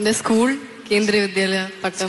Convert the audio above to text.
എന്റെ സ്കൂൾ കേന്ദ്രീയ വിദ്യാലയ പട്ടം